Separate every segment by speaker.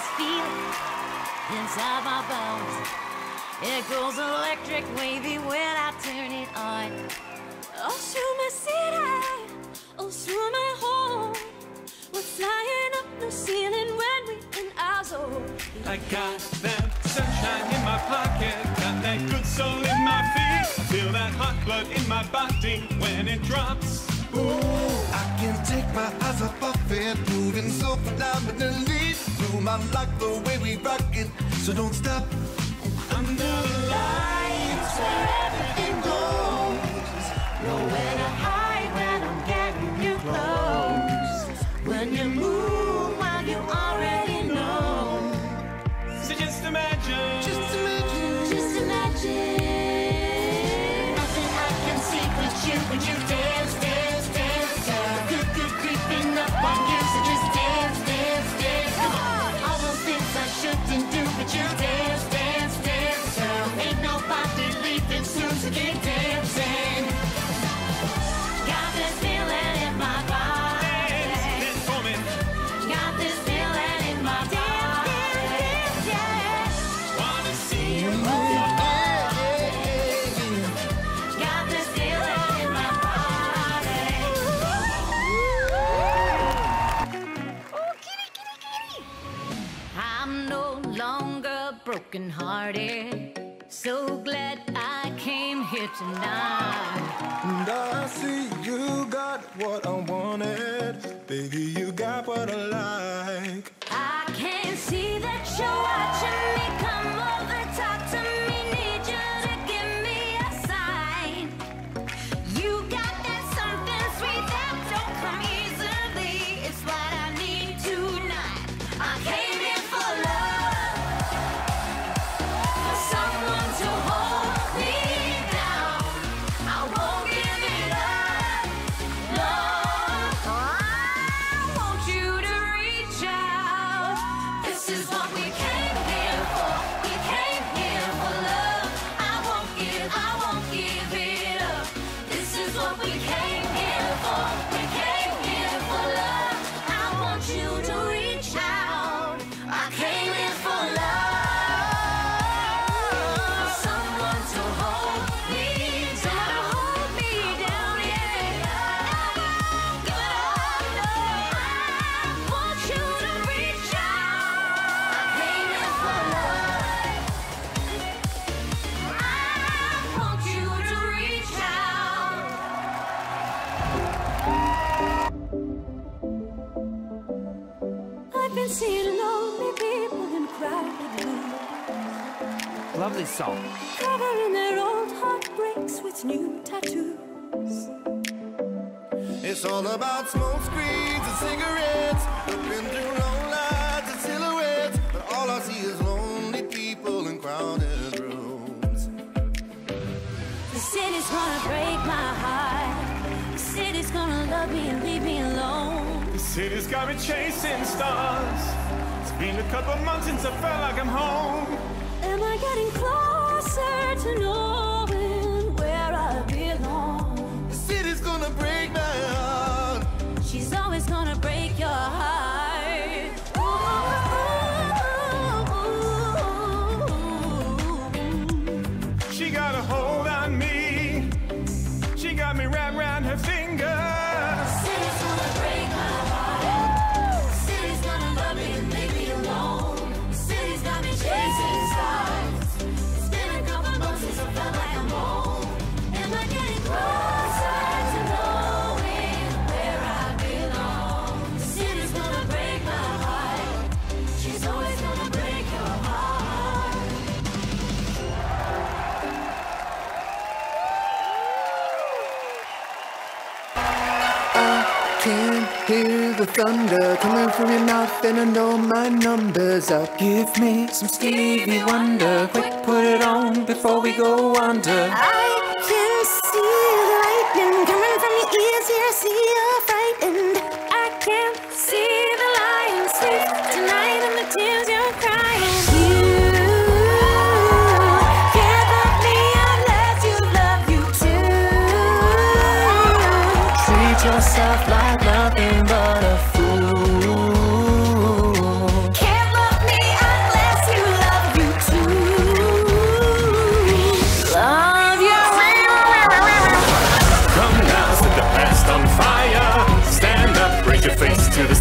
Speaker 1: just feel it inside my bones. It goes electric wavy when I turn it on. Oh, through my city, oh, through my home. We're flying up the ceiling when we in our zone.
Speaker 2: I got that sunshine in my pocket, got that good soul in my feet. Feel that hot blood in my body when it drops.
Speaker 3: Ooh, I can't take my eyes off of it, moving so phenomenally. Bloom, I like the way we rock it, so don't stop.
Speaker 2: Under the
Speaker 1: shouldn't do, longer brokenhearted. So glad I came here tonight.
Speaker 3: And I see you got what I wanted. Baby, you got what I like.
Speaker 1: Won't give it up. This is what we came rooms,
Speaker 4: Lovely song.
Speaker 1: covering their old heartbreaks with new tattoos.
Speaker 3: It's all about smoke screens and cigarettes. Looking through long lines and silhouettes. But all I see is lonely people in crowded rooms.
Speaker 1: The city's gonna break my heart. The city's gonna love me and leave me alone.
Speaker 2: The city's got me chasing stars. It's been a couple months since I felt like I'm home.
Speaker 1: Getting closer to knowing where I belong?
Speaker 3: The city's gonna break my heart.
Speaker 1: She's always gonna break your heart.
Speaker 2: Ooh, She got a hold on me. She got me wrapped around her finger.
Speaker 1: Hear the thunder coming from your mouth, and I know my number's up. Give me some Stevie Wonder, quick, put it on before we go under. I can see the lightning coming from your ears. Here I see your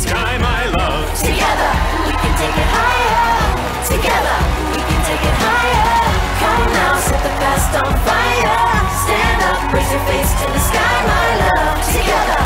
Speaker 5: time, I love. Together, we can take it higher. Together, we can take it higher. Come now, set the past on fire. Stand up, raise
Speaker 1: your face to the sky, my love. Together,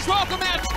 Speaker 1: Please welcome out